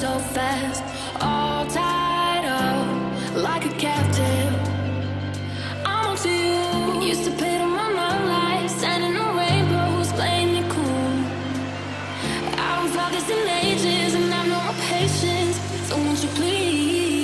so fast All tied up like a captain. I'm on to you. Used to pit on my mom life Sending a rainbows, playing it cool? I haven't felt this in ages And I've no more patience. So won't you please